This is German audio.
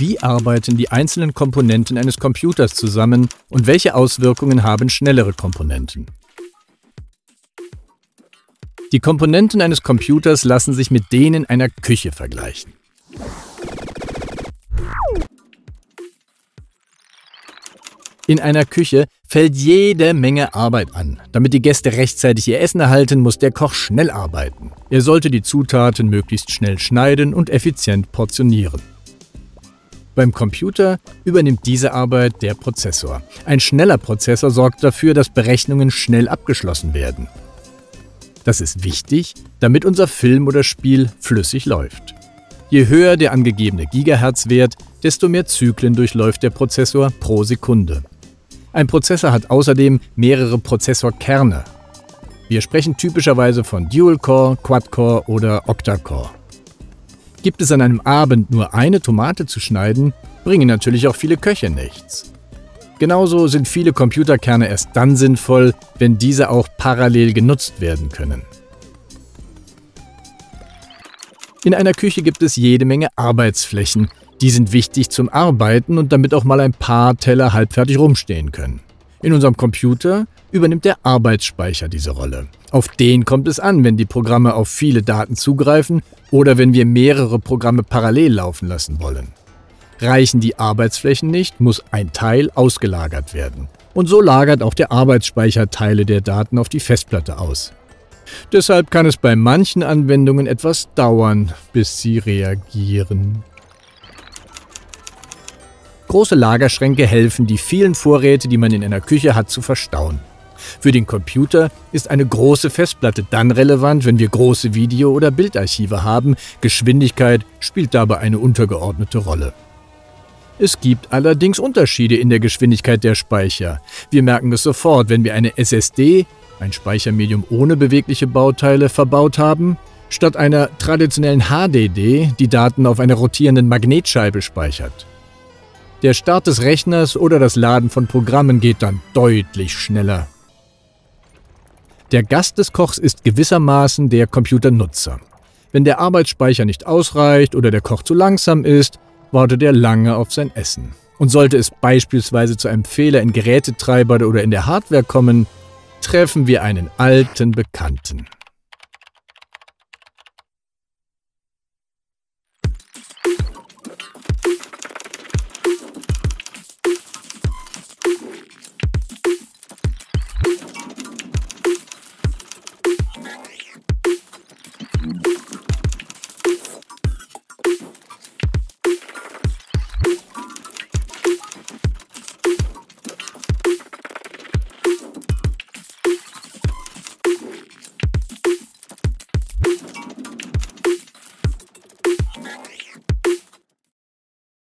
Wie arbeiten die einzelnen Komponenten eines Computers zusammen und welche Auswirkungen haben schnellere Komponenten? Die Komponenten eines Computers lassen sich mit denen einer Küche vergleichen. In einer Küche fällt jede Menge Arbeit an. Damit die Gäste rechtzeitig ihr Essen erhalten, muss der Koch schnell arbeiten. Er sollte die Zutaten möglichst schnell schneiden und effizient portionieren. Beim Computer übernimmt diese Arbeit der Prozessor. Ein schneller Prozessor sorgt dafür, dass Berechnungen schnell abgeschlossen werden. Das ist wichtig, damit unser Film oder Spiel flüssig läuft. Je höher der angegebene Gigahertzwert, desto mehr Zyklen durchläuft der Prozessor pro Sekunde. Ein Prozessor hat außerdem mehrere Prozessorkerne. Wir sprechen typischerweise von Dual-Core, Quad-Core oder Octa-Core. Gibt es an einem Abend nur eine Tomate zu schneiden, bringen natürlich auch viele Köche nichts. Genauso sind viele Computerkerne erst dann sinnvoll, wenn diese auch parallel genutzt werden können. In einer Küche gibt es jede Menge Arbeitsflächen, die sind wichtig zum Arbeiten und damit auch mal ein paar Teller halbfertig rumstehen können. In unserem Computer übernimmt der Arbeitsspeicher diese Rolle. Auf den kommt es an, wenn die Programme auf viele Daten zugreifen oder wenn wir mehrere Programme parallel laufen lassen wollen. Reichen die Arbeitsflächen nicht, muss ein Teil ausgelagert werden. Und so lagert auch der Arbeitsspeicher Teile der Daten auf die Festplatte aus. Deshalb kann es bei manchen Anwendungen etwas dauern, bis sie reagieren. Große Lagerschränke helfen, die vielen Vorräte, die man in einer Küche hat, zu verstauen. Für den Computer ist eine große Festplatte dann relevant, wenn wir große Video- oder Bildarchive haben. Geschwindigkeit spielt dabei eine untergeordnete Rolle. Es gibt allerdings Unterschiede in der Geschwindigkeit der Speicher. Wir merken es sofort, wenn wir eine SSD, ein Speichermedium ohne bewegliche Bauteile, verbaut haben, statt einer traditionellen HDD die Daten auf einer rotierenden Magnetscheibe speichert. Der Start des Rechners oder das Laden von Programmen geht dann deutlich schneller. Der Gast des Kochs ist gewissermaßen der Computernutzer. Wenn der Arbeitsspeicher nicht ausreicht oder der Koch zu langsam ist, wartet er lange auf sein Essen. Und sollte es beispielsweise zu einem Fehler in Gerätetreiber oder in der Hardware kommen, treffen wir einen alten Bekannten.